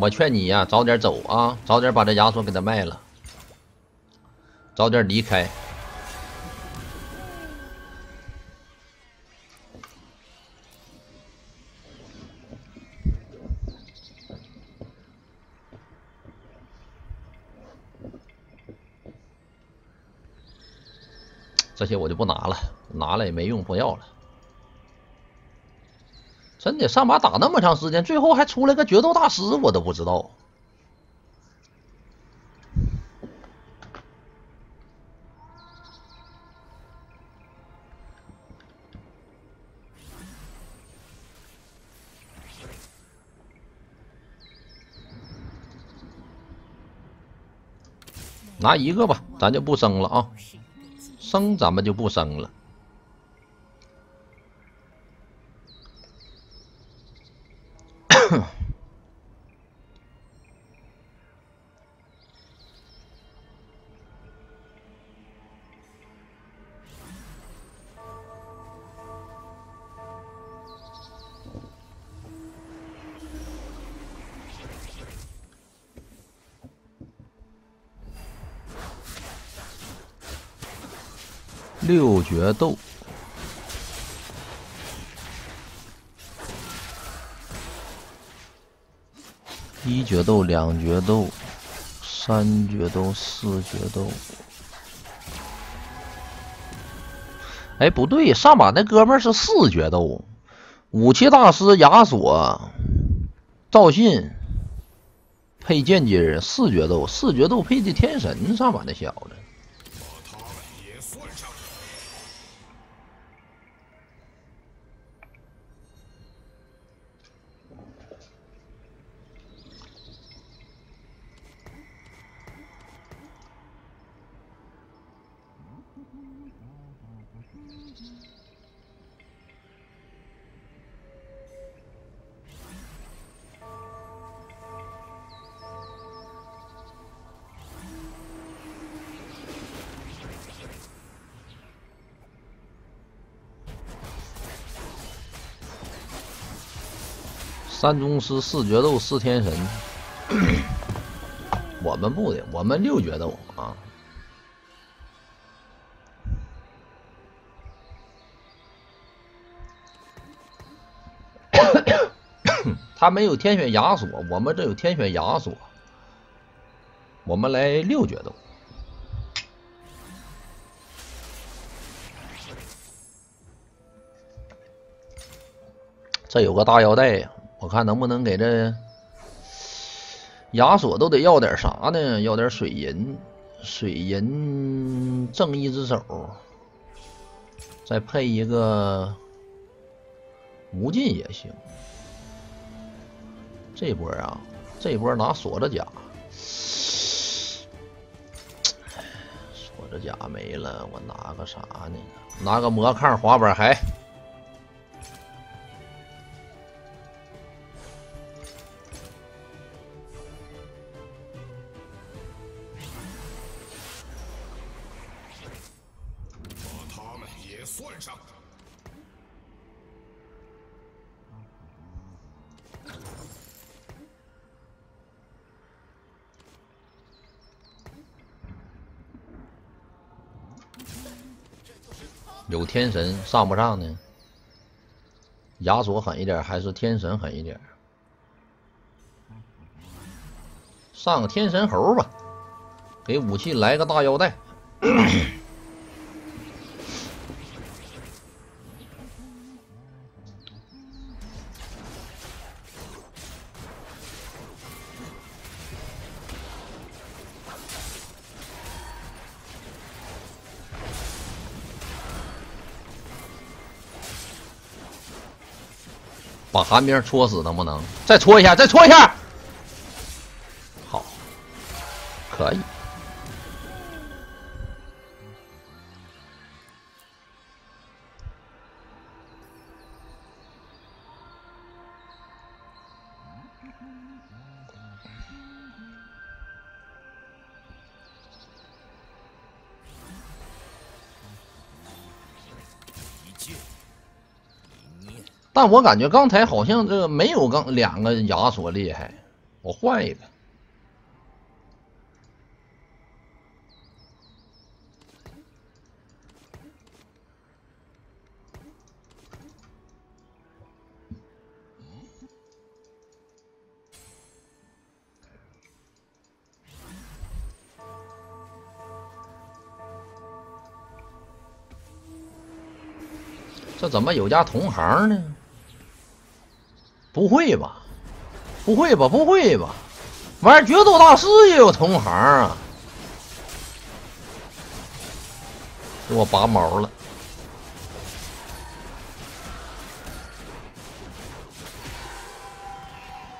我劝你呀，早点走啊，早点把这亚索给他卖了，早点离开。这些我就不拿了，拿了也没用，不要了。真的，上把打那么长时间，最后还出来个决斗大师，我都不知道。拿一个吧，咱就不升了啊，升咱们就不升了。决斗，一决斗，两决斗，三决斗，四决斗。哎，不对，上把那哥们儿是四决斗，武器大师亚索，赵信配剑姬四决斗，四决斗配的天神，上把那小子。三宗师、四决斗、四天神，我们不的，我们六决斗啊。他没有天选亚索，我们这有天选亚索，我们来六决斗。这有个大腰带呀。我看能不能给这亚索都得要点啥呢？要点水银，水银正义之手，再配一个无尽也行。这波啊，这波拿锁子甲，锁子甲没了，我拿个啥呢？拿个魔抗滑板鞋。有天神上不上呢？亚索狠一点还是天神狠一点？上个天神猴吧，给武器来个大腰带。寒冰戳死能不能？再戳一下，再戳一下。好，可以。但我感觉刚才好像这个没有刚两个亚索厉害。我换一个。这怎么有家同行呢？不会吧？不会吧？不会吧？玩决斗大师也有同行啊！给我拔毛了！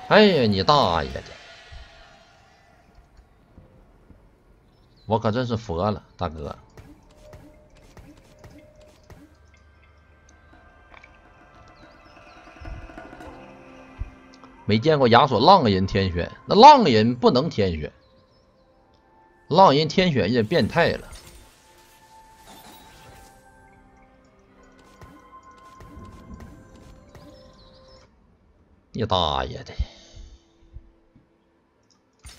哎呀，你大爷的！我可真是佛了，大哥。没见过亚索浪人天选，那浪人不能天选，浪人天选也变态了。你大爷的！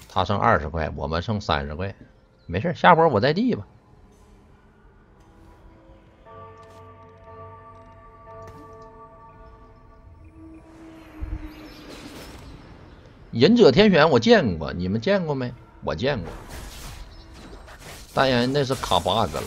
他剩二十块，我们剩三十块，没事，下波我在地吧。忍者天选我见过，你们见过没？我见过，当然那是卡 bug 了。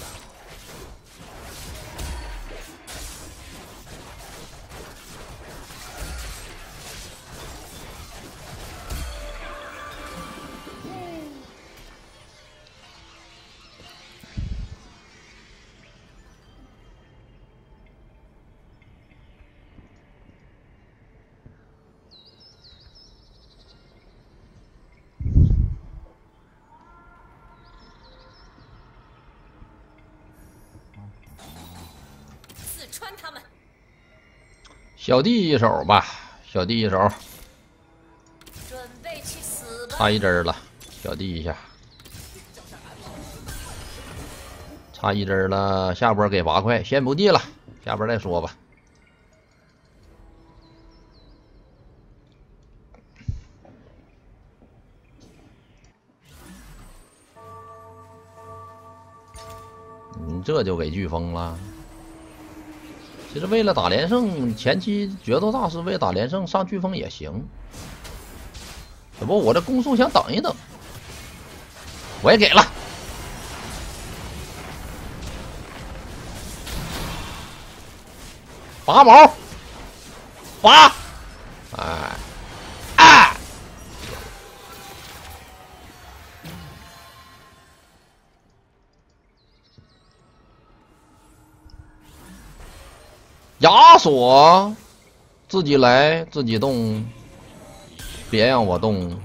小弟一手吧，小弟一手，差一针了，小弟一下，差一针了，下波给八块，先不递了，下波再说吧。你这就给飓风了。其实为了打连胜，前期决斗大师为了打连胜上飓风也行。只不过我这攻速想等一等，我也给了。拔毛，拔，亚索，自己来，自己动，别让我动。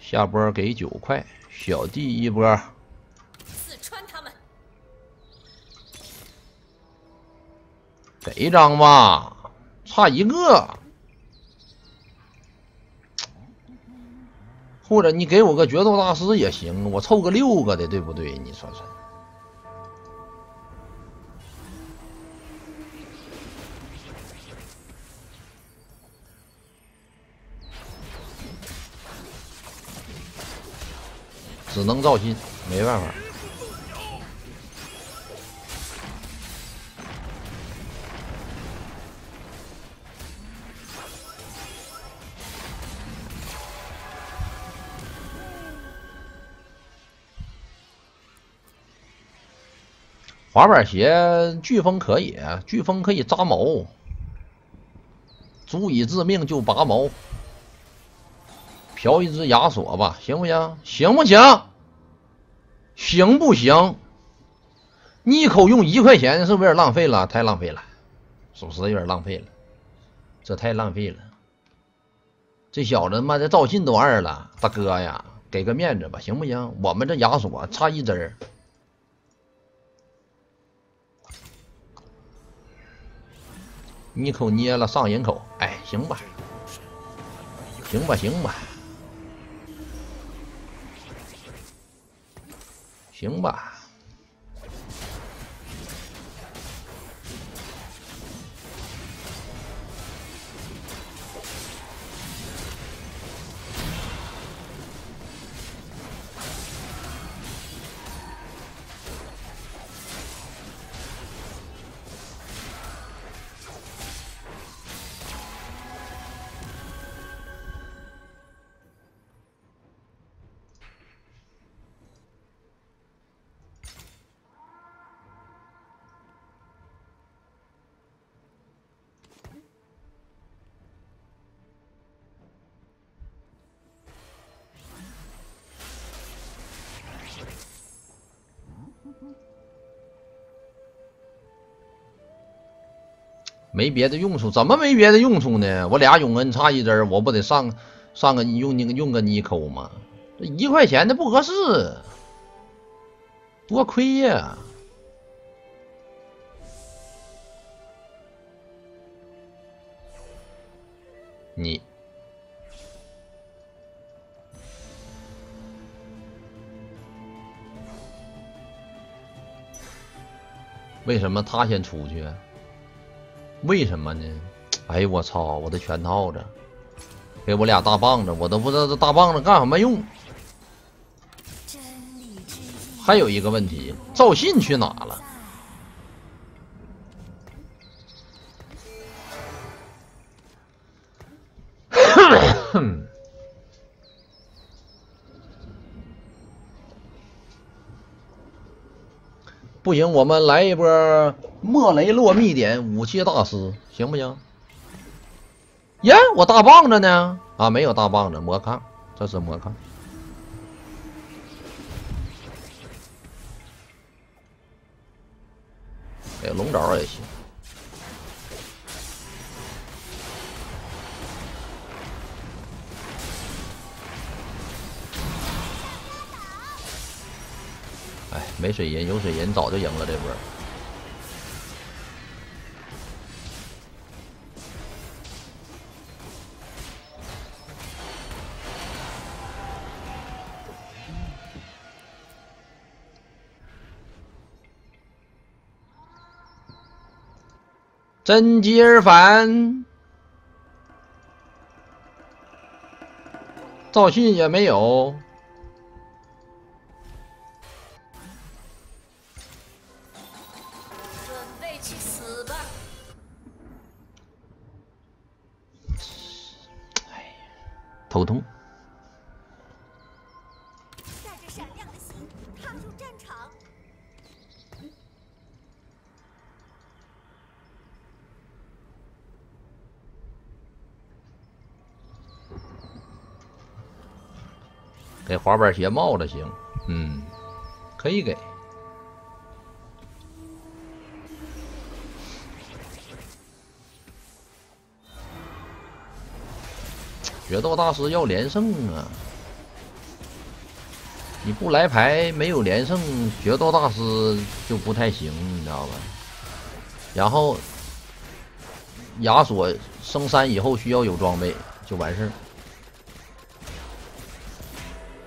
下波给九块，小弟一波。四川他们，给一张吧，差一个。或者你给我个决斗大师也行，我凑个六个的，对不对？你说说。只能造心，没办法。滑板鞋，飓风可以，飓风可以扎毛，足以致命就拔毛。嫖一只亚索吧，行不行？行不行？行不行？你一口用一块钱，是不是有点浪费了？太浪费了，属实有点浪费了，这太浪费了。这小子他妈的赵信都二了，大哥呀，给个面子吧，行不行？我们这亚索差一针儿，一口捏了上人口，哎，行吧，行吧，行吧。行吧，没别的用处，怎么没别的用处呢？我俩永恩差一针，我不得上上个用那个用个尼抠吗？这一块钱的不合适，多亏呀！你为什么他先出去？为什么呢？哎呦我操！我的全套的，给我俩大棒子，我都不知道这大棒子干什么用。还有一个问题，赵信去哪了？不行，我们来一波莫雷洛密点武器大师，行不行？耶，我大棒子呢？啊，没有大棒子，魔抗，这是魔抗。给龙爪也行。没水银，有水银早就赢了这波。真吉尔反，赵信也没有。滑板鞋帽子行，嗯，可以给。决斗大师要连胜啊！你不来牌没有连胜，决斗大师就不太行，你知道吧？然后亚索升三以后需要有装备，就完事儿。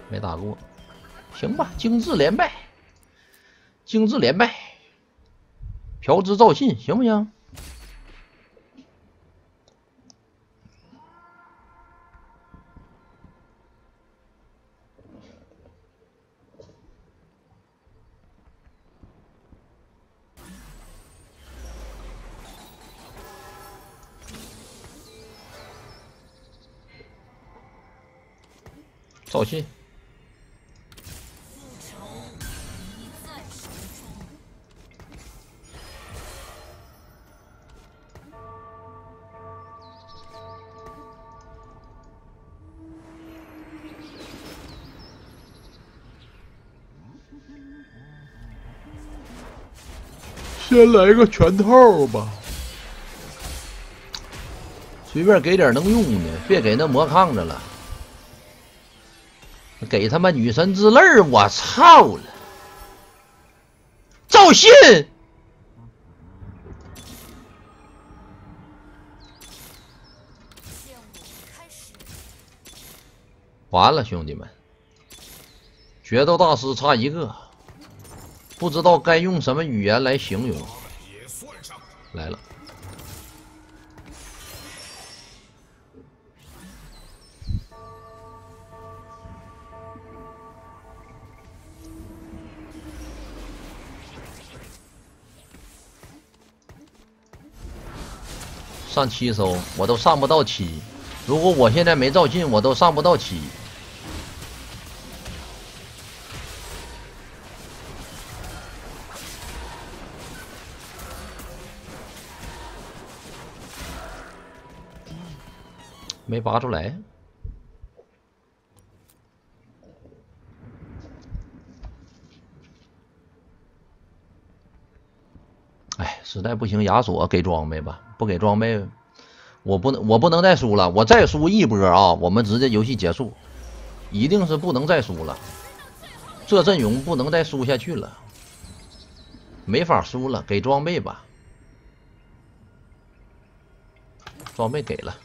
没打过，行吧？精致连败，精致连败，朴之赵信，行不行？赵信，先来个全套吧，随便给点能用的，别给那魔抗子了。给他妈女神之泪我操了！赵信，完了，兄弟们，决斗大师差一个，不知道该用什么语言来形容。来了。上七艘，我都上不到七。如果我现在没照进，我都上不到七。没拔出来。哎实在不行，亚索给装备吧，不给装备，我不能，我不能再输了。我再输一波啊，我们直接游戏结束，一定是不能再输了。这阵容不能再输下去了，没法输了，给装备吧。装备给了，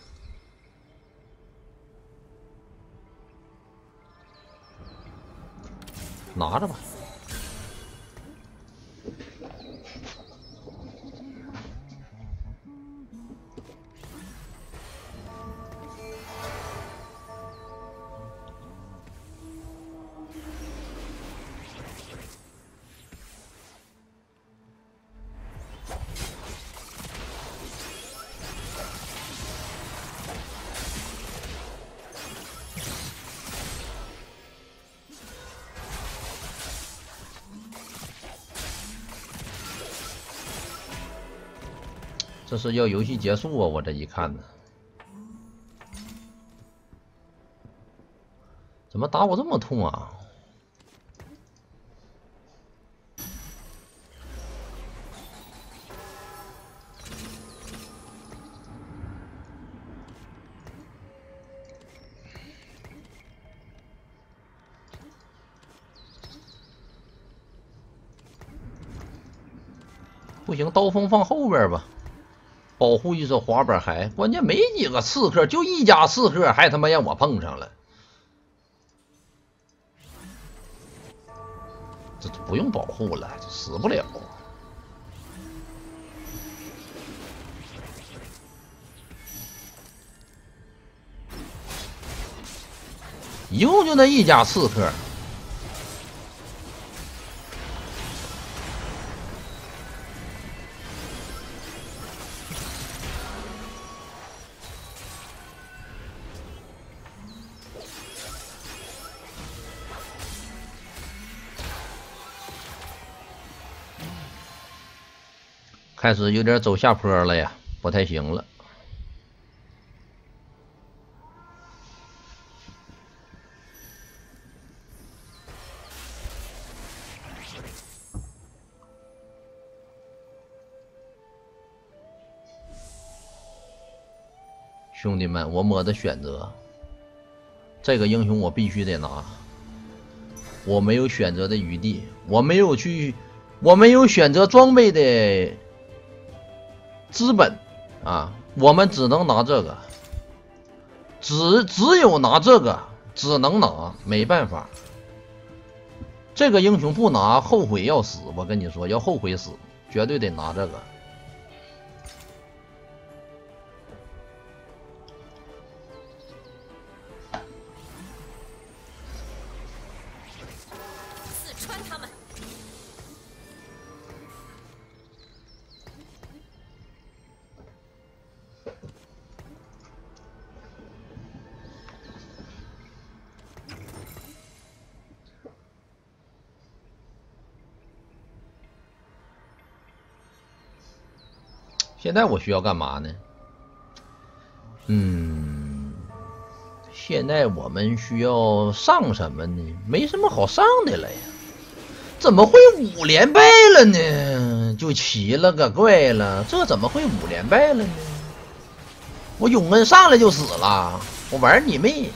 拿着吧。这是要游戏结束啊！我这一看呢，怎么打我这么痛啊？不行，刀锋放后边吧。保护一手滑板鞋关键没几个刺客，就一家刺客，还他妈让我碰上了。这不用保护了，死不了。一共就那一家刺客。开始有点走下坡了呀，不太行了。兄弟们，我没得选择，这个英雄我必须得拿，我没有选择的余地，我没有去，我没有选择装备的。资本啊，我们只能拿这个，只只有拿这个，只能拿，没办法。这个英雄不拿，后悔要死。我跟你说，要后悔死，绝对得拿这个。现在我需要干嘛呢？嗯，现在我们需要上什么呢？没什么好上的了呀。怎么会五连败了呢？就奇了个怪了，这怎么会五连败了呢？我永恩上来就死了，我玩你妹！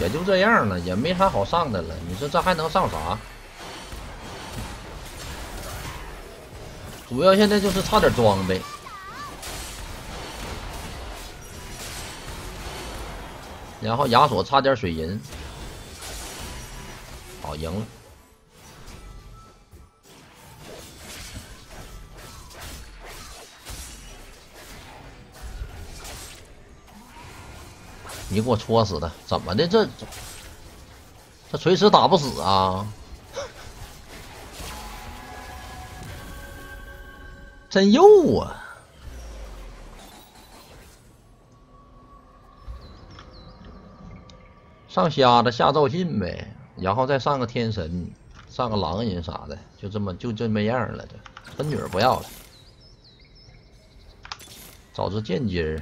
也就这样了，也没啥好上的了。你说这还能上啥？主要现在就是差点装备，然后亚索差点水银，好赢了。你给我戳死他！怎么的？这这锤石打不死啊？真幼啊！上瞎子下赵信呗，然后再上个天神，上个狼人啥的，就这么就这么样了。这分女儿不要了，找只剑姬儿。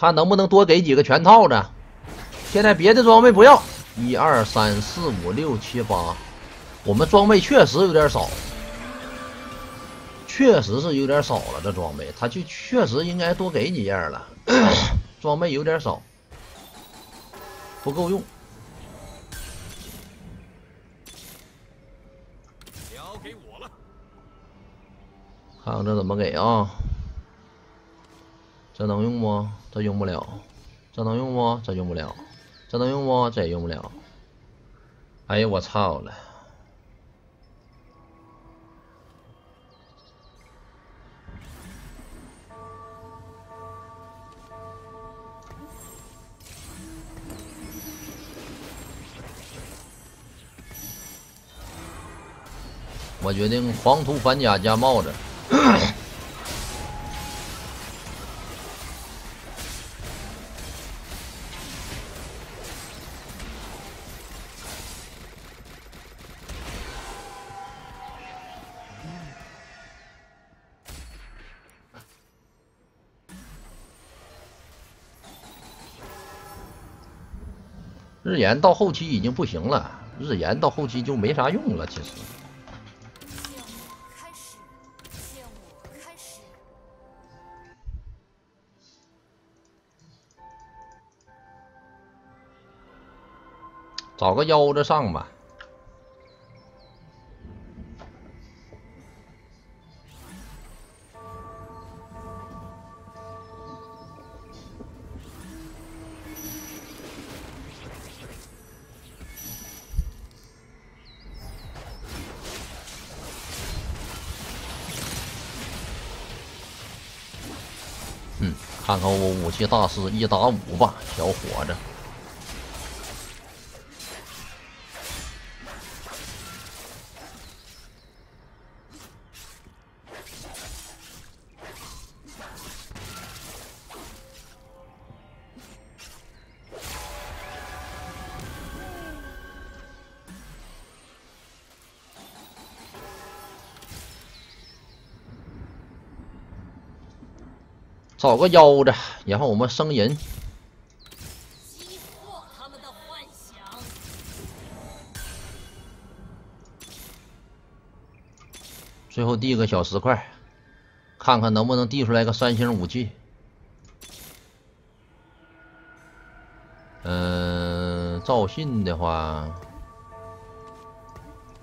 看能不能多给几个全套的。现在别的装备不要，一二三四五六七八，我们装备确实有点少，确实是有点少了。这装备他就确实应该多给几样了，装备有点少，不够用。交给我了，看看这怎么给啊？这能用不？这用不了。这能用不？这用不了。这能用不？这也用不了。哎呀，我操了！我决定黄土反甲加帽子。日炎到后期已经不行了，日炎到后期就没啥用了。其实，找个腰子上吧。嗯看看我武器大师一打五吧，小伙子。找个腰子，然后我们生人。最后递个小石块，看看能不能递出来个三星武器。嗯，赵信的话，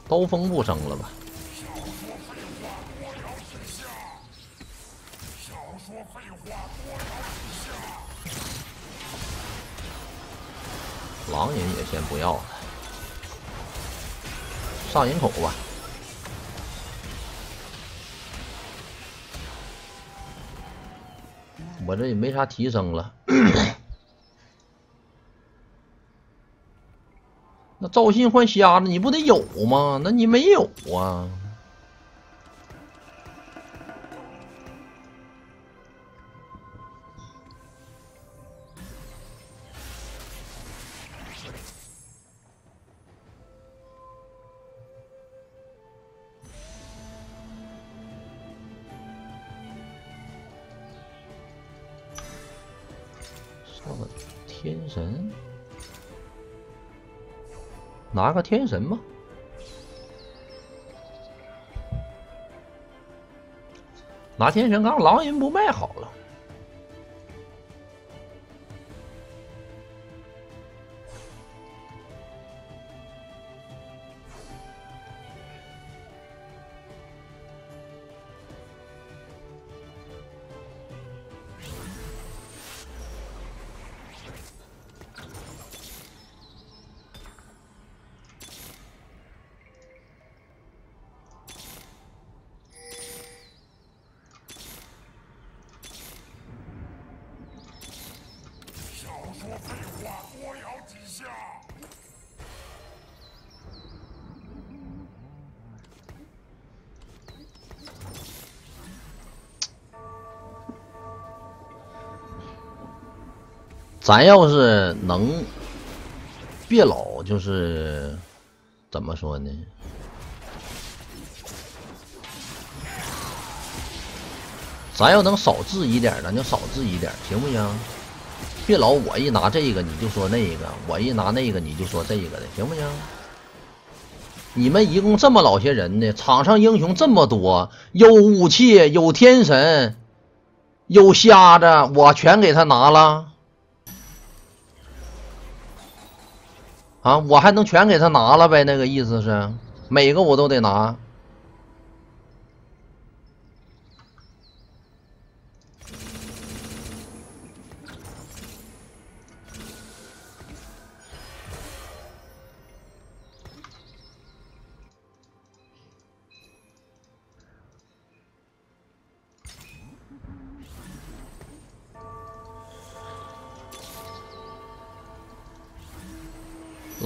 刀锋不升了吧？狼人也先不要了，上人口吧。我这也没啥提升了。那赵信换瞎子，你不得有吗？那你没有啊？拿个天神吧。拿天神刚狼人不卖好了。咱要是能别老就是怎么说呢？咱要能少治一点，咱就少治一点，行不行？别老我一拿这个你就说那个，我一拿那个你就说这个的，行不行？你们一共这么老些人呢，场上英雄这么多，有武器，有天神，有瞎子，我全给他拿了。啊，我还能全给他拿了呗？那个意思是，每个我都得拿。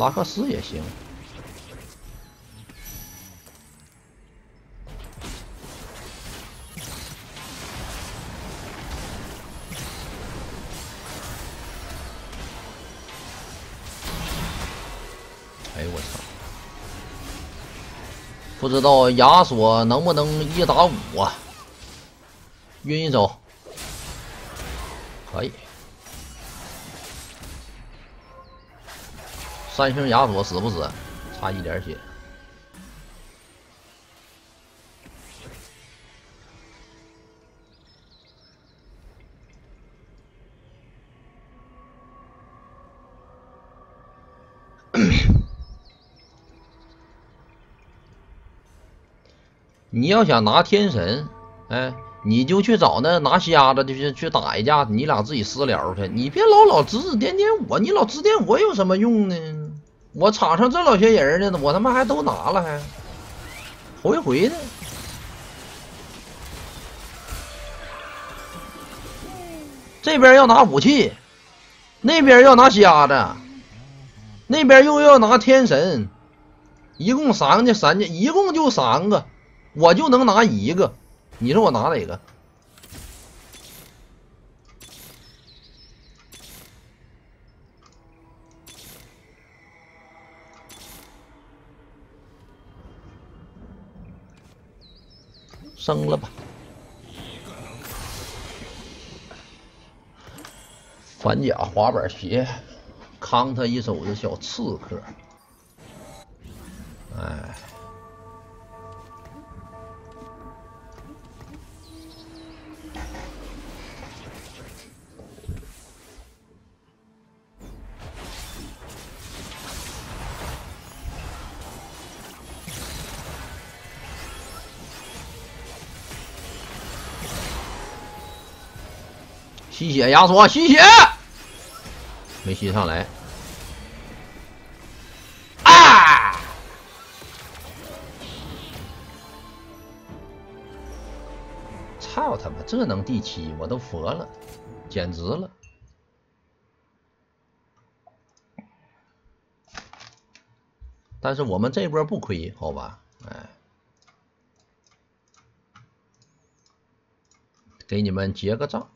拉克斯也行。哎呦我操！不知道亚索能不能一打五啊？晕一走，可以。三星亚索死不死？差一点血。你要想拿天神，哎，你就去找那拿瞎子就去去打一架，你俩自己私聊去。你别老老指指点点我，你老指点我有什么用呢？我场上这老些人呢，我他妈还都拿了，还回回的。这边要拿武器，那边要拿瞎子，那边又要拿天神，一共三个，三个，一共就三个，我就能拿一个，你说我拿哪个？升了吧，反甲滑板鞋，扛他一手的小刺客，哎。吸血压缩，吸血，没吸上来。啊！操他妈，这能第七，我都服了，简直了！但是我们这波不亏，好吧？哎，给你们结个账。